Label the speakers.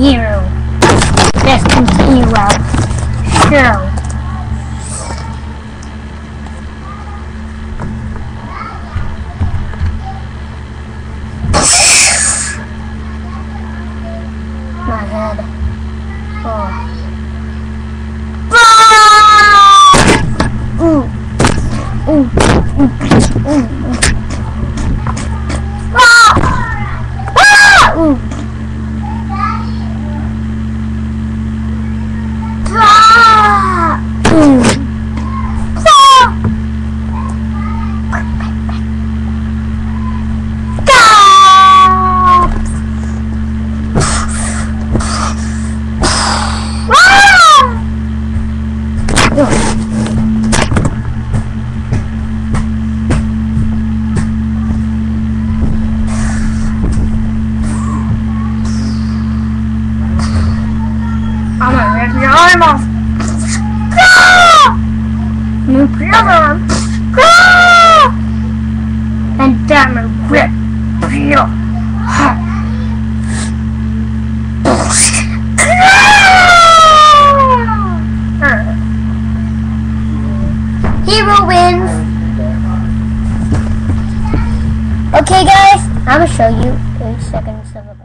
Speaker 1: hero. Let's continue our show. My head. Oh. Arm off. Move your arm. Ah! And then I'm gonna rip your heart. Ah! Hero wins. Okay, guys, I'm gonna show you 30 seconds of a